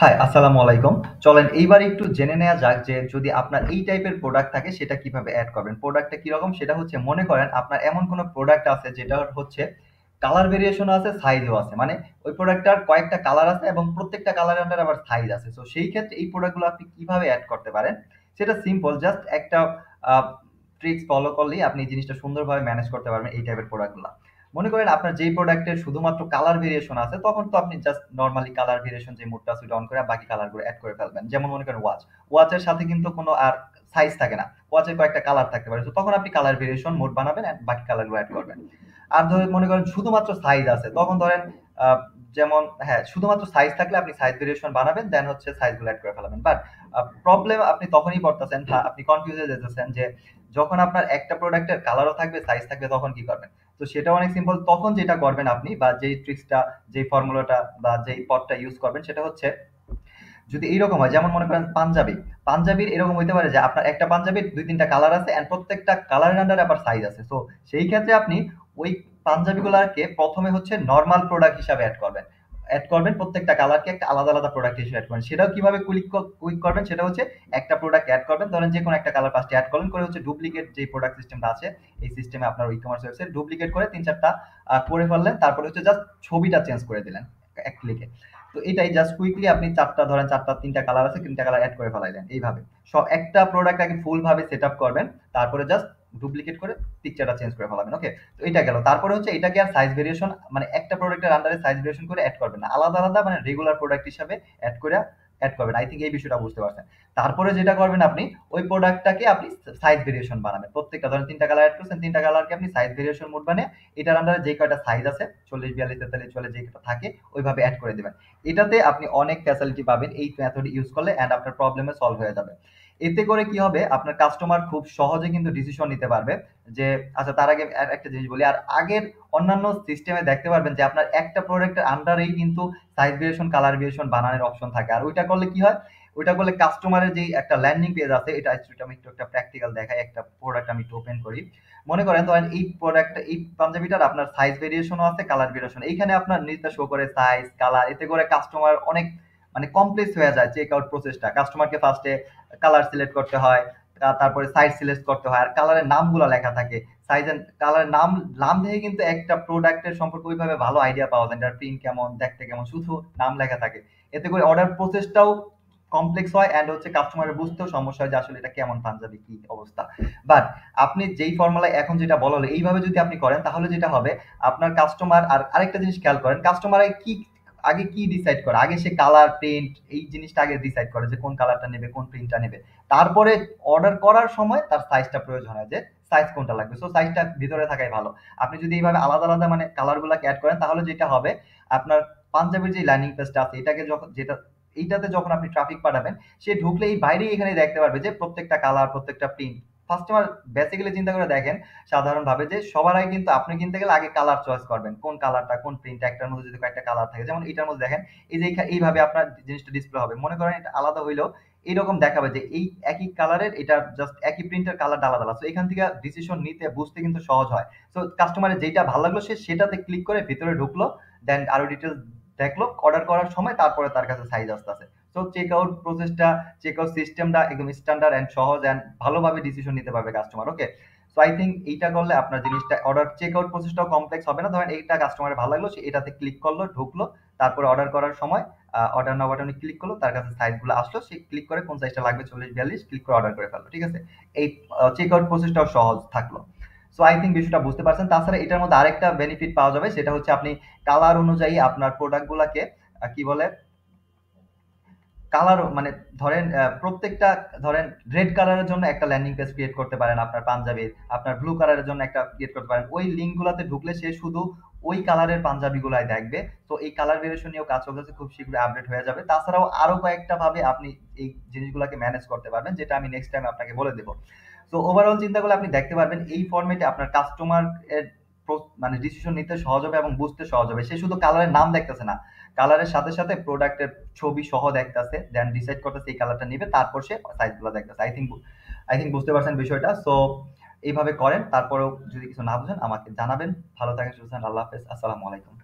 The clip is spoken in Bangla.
হাই, আসসালামু আলাইকুম। চলেন এইবার একটু জেনে নেয়া যাক যে যদি আপনার এই টাইপের প্রোডাক্ট থাকে সেটা কীভাবে অ্যাড করবেন। প্রোডাক্টটা কীরকম? সেটা হচ্ছে মনে করেন আপনার এমন কোন প্রোডাক্ট আছে যেটা হচ্ছে কালার ভেরিয়েশন আছে, সাইজও আছে। মানে ওই প্রোডাক্টটার কয়েকটা কালার আছে এবং প্রত্যেকটা কালারের আন্ডারে আবার সাইজ আছে। সো সেই ক্ষেত্রে এই প্রোডাক্টগুলো আপনি কীভাবে অ্যাড করতে পারেন? সেটা সিম্পল জাস্ট একটা ট্রিক্স ফলো করলেই আপনি জিনিসটা সুন্দরভাবে ম্যানেজ করতে পারবেন এই টাইপের প্রোডাক্টগুলা। মনে করেন আপনার যেই প্রোডাক্টের শুধুমাত্র কালার ভেরিয়েশন আছে তখন তো আপনি জাস্ট নরমালি কালার ভেরিয়েশন যে মুডটা ওইটা অন করে বাকি কালারগুলো এড করে ফেলবেন। যেমন মনে করেন ওয়াচ। ওয়াচের সাথে কিন্তু কোন আর সাইজ থাকে না। ওয়াচের কয়েকটা কালার থাকতে পারে। তখন আপনি কালার ভেরিয়েশন মোড বানাবেন এন্ড বাকি কালারগুলো এড করবেন। আর ধরেন মনে করেন শুধুমাত্র সাইজ আছে। তখন ধরেন যেমন হ্যাঁ, শুধুমাত্র সাইজ থাকলে আপনি সাইজ ভেরিয়েশন বানাবেন দেন হচ্ছে সাইজগুলো এড করে ফেলাবেন। বাট প্রবলেম আপনি তখনই পড়তেছেন আপনি কনফিউজ হয়ে যাইতেছেন যে যখন আপনার একটা প্রোডাক্টের কালারও থাকবে, সাইজ থাকবে তখন কি করবেন? তো সেটা অনেক সিম্পল। তখন যেটা করবেন আপনি বা যেই ট্রিক্সটা যেই ফর্মুলাটা বা যেই পথটা ইউজ করবেন সেটা হচ্ছে, যদি এইরকম হয়, যেমন মনে করেন পাঞ্জাবি। পাঞ্জাবির এরকম হইতে পারে যে আপনার একটা পাঞ্জাবির দুই তিনটা কালার আছে অ্যান্ড প্রত্যেকটা কালারের আন্ডারে আবার সাইজ আছে। তো সেই ক্ষেত্রে আপনি ওই পাঞ্জাবিগুলাকে ১ম এ হচ্ছে নর্মাল প্রোডাক্ট হিসাবে অ্যাড করবেন। এড করবেন প্রত্যেকটা কালারকে একটা আলাদা, আলাদা প্রোডাক্ট হিসেবে অ্যাড করবেন। সেটাও কীভাবে কুইক কুইক করবেন সেটা হচ্ছে একটা প্রোডাক্ট অ্যাড করবেন। ধরেন যেকোনো একটা কালার এ এড করলেন। করে হচ্ছে ডুপ্লিকেট যে প্রোডাক্ট সিস্টেমটা আছে, এই সিস্টেমে আপনার ই-কমার্স ওয়েবসাইট ডুপ্লিকেট করে তিন চারটা করে ফেললেন। তারপরে হচ্ছে জাস্ট ছবিটা চেঞ্জ করে দিলেন এক ক্লিকে। তো এটাই জাস্ট কুইকলি আপনি চারটা ধরেন চারটা তিনটা কালার আছে, তিনটা কালার অ্যাড করে ফেলাইলেন এইভাবে। সব একটা প্রোডাক্ট আগে ফুলভাবে সেট সেটআপ করবেন। তারপরে জাস্ট ডুপ্লিকেট করে পিকচারটা চেঞ্জ করে ফেলাবেন। ওকে? তো এটা গেল। তারপরে হচ্ছে এটাকে আর সাইজ ভেরিয়েশন মানে একটা প্রোডাক্টের আন্ডারে সাইজ ভেরিয়েশন করে এড করবেন না। আলাদা, আলাদা মানে রেগুলার প্রোডাক্ট হিসাবে অ্যাড করে অ্যাড করবেন। আই থিংক এই বিষয়টা বুঝতে পারছেন। তারপরে যেটা করবেন আপনি ওই প্রোডাক্টটাকে আপনি সাইজ ভেরিয়েশন বানাবেন। প্রত্যেকটা ধরেন ৩ টা কালার অ্যাড করছেন, ৩ টা কালারকে আপনি সাইজ ভেরিয়েশন মোড বানিয়ে এটার আন্ডারে যে কয়টা সাইজ আছে ৪০, ৪২, ৪৩, ৪৪ যে কয়টা থাকে ওইভাবে অ্যাড করে দিবেন। এটাতে আপনি অনেক ফ্যাসিলিটি পাবেন এই মেথড ইউজ করলে অ্যান্ড আপনার প্রবলেমে সলভ হয়ে যাবে। এতে করে কি হবে? আপনার কাস্টমার খুব সহজে কিন্তু ডিসিশন নিতে পারবে যে আচ্ছা তার আগে একটা জিনিস বলি। আর আগের অন্যান্য সিস্টেমে দেখতে পারবেন যে আপনার একটা প্রোডাক্টের আন্ডারেই কিন্তু সাইজ ভেরিয়েশন, কালার ভেরিয়েশন বানানোর অপশন থাকে। আর ওইটা করলে কি হয়? ওইটা করলে কাস্টমারের যেই একটা ল্যান্ডিং পেজ আছে এটা আমি একটু একটা প্র্যাকটিক্যাল দেখাই। একটা প্রোডাক্ট আমি একটু ওপেন করি। মনে করেন ধরেন এই প্রোডাক্টটা এই পাঞ্জাবিটার আপনার সাইজ ভেরিয়েশনও আছে, কালার ভেরিয়েশন। এইখানে আপনার নিচটা শো করে সাইজ, কালার এতে করে কাস্টমার অনেক মানে কমপ্লেক্স হয়ে যায় চেক আউট প্রসেসটা। কাস্টমারকে ফার্স্টে কালার সিলেক্ট করতে হয়। তারপরে সাইজ সিলেক্ট করতে হয়। আর কালারের নামগুলো লেখা থাকে। সাইজ কালারের নাম নাম দেখে কিন্তু একটা প্রোডাক্টের সম্পর্কে ওইভাবে ভালো আইডিয়া পাওয়া যায়। এটার প্রিন্ট কেমন, দেখতে কেমন শুধু নাম লেখা থাকে। এতে করে অর্ডার প্রসেসটাও কমপ্লেক্স হয় অ্যান্ড হচ্ছে কাস্টমারের বুঝতেও সমস্যা হয় যে আসলে এটা কেমন পাঞ্জাবি, কি অবস্থা। বাট আপনি যেই ফর্মুলায় এখন যেটা বলা হলো এইভাবে যদি আপনি করেন তাহলে যেটা হবে আপনার কাস্টমার আর আরেকটা জিনিস খেয়াল করেন কাস্টমার কি আগে কি ডিসাইড করে? আগে সে কালার, প্রিন্ট এই জিনিসটা আগে ডিসাইড করে যে কোন কালারটা নেবে, কোন প্রিন্টটা নেবে। তারপরে অর্ডার করার সময় তার সাইজটা প্রয়োজন হয় যে সাইজ কোনটা লাগবে। সো সাইজটা ভিতরে থাকাই ভালো। আপনি যদি এইভাবে আলাদা, আলাদা মানে কালার অ্যাড করেন তাহলে যেটা হবে আপনার পাঞ্জাবের যে ল্যান্ডিং পেজটা আছে এটাকে যখন যেটা এইটাতে যখন আপনি ট্রাফিক পাঠাবেন সে ঢুকলেই বাইরেই এখানে দেখতে পারবে যে প্রত্যেকটা কালার, প্রত্যেকটা প্রিন্ট। কাস্টমার বেসিক্যালি চিন্তা করে দেখেন সাধারণভাবে যে সবার আগে কিন্তু আপনি কিনতে গেলে আগে কালার চয়েস করবেন। কোন কালারটা, কোন প্রিন্টটা একটার মধ্যে যদি কয়েকটা কালার থাকে। যেমন এটার মধ্যে দেখেন এই যে এইভাবে আপনার জিনিসটা ডিসপ্লে হবে। মনে করেন এটা আলাদা হইলেও এরকম দেখাবে যে এই একই কালারের এটা জাস্ট একই প্রিন্টের কালারটা আলাদা, আলাদা। সো এখান থেকে ডিসিশন নিতে বুঝতে কিন্তু সহজ হয়। সো কাস্টমারের যেটা ভালো লাগল সে সেটাতে ক্লিক করে ভিতরে ঢুকলো। দেন আরও ডিটেইলস দেখল। অর্ডার করার সময় তারপরে তার কাছে সাইজ আসতেছে। সো চেক আউট প্রসেসটা, চেক আউট সিস্টেমটা একদম স্ট্যান্ডার্ড এন্ড সহজ এন্ড ভালোভাবে ডিসিশন নিতে পারবে customer. Okay? So I think এইটা করলে আপনার জিনিসটা অর্ডার চেক আউট প্রসেসটাও কমপ্লেক্স হবে না। ধরেন এইটা কাস্টমারের ভালো লাগল সে এটাতে ক্লিক করল, ঢুকলো। তারপরে অর্ডার করার সময় অর্ডার নাও বাটনে ক্লিক করল। তার কাছে সাইজগুলো আসলো। সে ক্লিক করে কোন সাইজটা লাগবে ৪০, ৪২ ক্লিক করে অর্ডার করে ফেলল। ঠিক আছে? এই চেক আউট প্রসেসটাও সহজ থাকল। সো আই থিংক বিষয়টা বুঝতে পারছেন। তাছাড়া এটার মধ্যে আরেকটা বেনিফিট পাওয়া যাবে সেটা হচ্ছে আপনি কালার অনুযায়ী আপনার প্রোডাক্ট গুলাকে কি বলে কালার মানে ধরেন প্রত্যেকটা, ধরেন রেড কালারের জন্য একটা ল্যান্ডিং পেজ ক্রিয়েট করতে পারেন আপনার পাঞ্জাবির। আপনার ব্লু কালারের জন্য একটা ক্রিয়েট করতে পারেন। ওই লিঙ্ক গুলাতে ঢুকলে সে শুধু ওই কালারের পাঞ্জাবি গুলাই দেখবে। তো এই কালার ভেরিয়েশন নিয়েও কাজ চলতেছে। খুব শীঘ্রই আপডেট হয়ে যাবে। তাছাড়াও আরও কয়েকটা ভাবে আপনি এই জিনিসগুলাকে ম্যানেজ করতে পারবেন, যেটা আমি নেক্সট টাইম আপনাকে বলে দেব। সো ওভারঅল চিন্তা করলে আপনি দেখতে পারবেন, এই ফরমেটে আপনার কাস্টমার এর মানে ডিসিশন নিতে সহজ হবে এবং বুঝতে সহজ হবে। সে শুধু কালারের নাম দেখতেছে না। কালারের সাথে, সাথে প্রোডাক্টের ছবি সহ দেখতেছে। দেন ডিসাইড করতেছে এই কালারটা নিবে। তারপর সে সাইজগুলো দেখতেছে। আই থিঙ্ক আই থিংক বুঝতে পারছেন বিষয়টা। সো এইভাবে করেন। তারপরেও যদি কিছু না বুঝেন আমাকে জানাবেন। ভালো থাকেন, সুস্থ। আল্লাহ হাফেজ। আসসালামু আলাইকুম।